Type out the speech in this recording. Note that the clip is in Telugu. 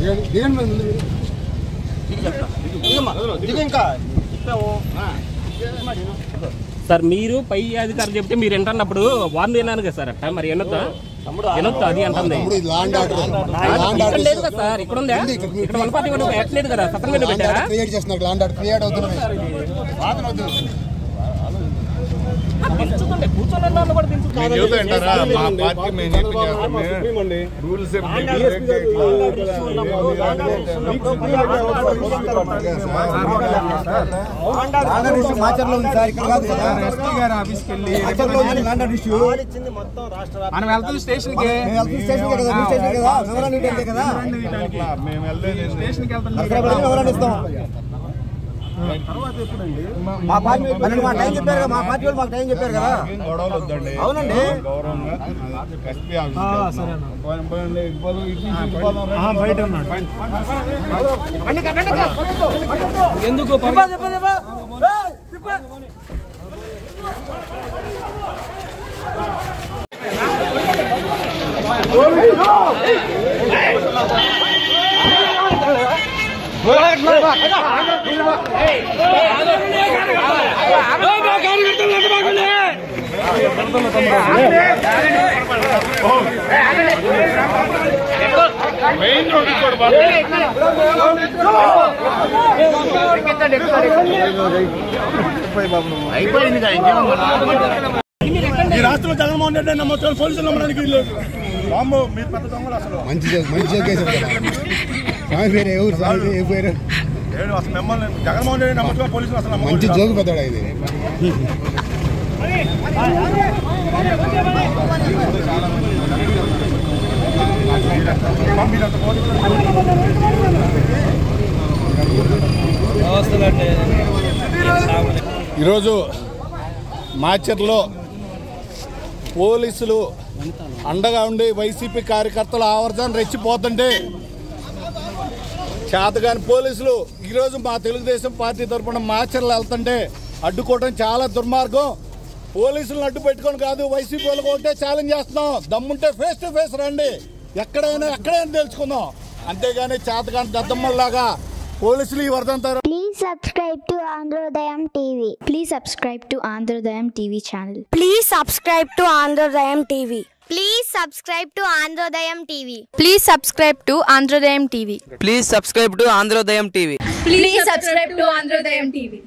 దిగండి మరి ముందు సార్ మీరు పై అధికారులు చెప్తే మీరు ఎంటన్నప్పుడు వార్న్ తిన్నాను కదా సార్ అట్ట? మరి వినొద్దా? అది అంటుంది. ఇక్కడ లేదు కదా సార్ ఇక్కడ ఉందా? ఇక్కడ వన్ పార్టీ పెట్టలేదు కదా సపరేట్ పెట్టారా? క్రియేట్ చేస్తున్నారు మాచర్లో ఉంది సార్. ఇక్కడ కాదు కదా. ఎస్పీ గారి ఆఫీస్కి వెళ్ళి మాచర్లో ఉంది. లాండ్ ఆర్డర్ ఇష్యూ ఇచ్చింది మొత్తం రాష్ట్ర మనం వెళ్తుంది స్టేషన్కి కదా. మేము వెళ్ళలేదు స్టేషన్కి వెళ్తాం. మా పార్టీ మా టైం చెప్పారు మా పార్టీ వాళ్ళు మాకు టైం చెప్పారు కదా. గొడవలు వద్దండి అవునండి. గౌరవంగా ఎస్పీ నుంచి ఇటు పోదాం రండి. బయట ఈ రాష్ట్రంలో జగన్మోహన్ రెడ్డి నమ్మకం పోలీసులు నమ్మడానికి వీళ్ళు మంచి జోక్ మంచి జోక్ వేశారు కదా. స్వామి పేరు ఎవరు స్వామి ఏ పేరు? మంచి జోక్ పెద్దడా ఇది? ఈరోజు మాచర్లో పోలీసులు అండగా ఉండి వైసీపీ కార్యకర్తలు ఆవర్జన రెచ్చిపోతుంటే చేతగాని పోలీసులు ఈరోజు మా తెలుగుదేశం పార్టీ తరఫున మాచర్లు వెళ్తుంటే అడ్డుకోవడం చాలా దుర్మార్గం. పోలీసులను అడ్డు పెట్టుకొని కాదు వైసీపీ వాళ్ళకి ఒకటే ఛాలెంజ్ చేస్తున్నాం. దమ్ముంటే ఫేస్ టు ఫేస్ రండి. ఎక్కడైనా ఎక్కడైనా తెలుసుకుందాం. అంతేగాని చేతగాని దద్దమ్మల్లాగా పోలీసులు ఈ వరదంతారు? Please subscribe to Andhrodayam TV please subscribe to Andhrodayam TV channel please subscribe to Andhrodayam TV please subscribe to Andhrodayam TV please subscribe to Andhrodayam TV please subscribe to Andhrodayam TV please subscribe to Andhrodayam TV